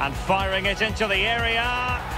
And firing it into the area.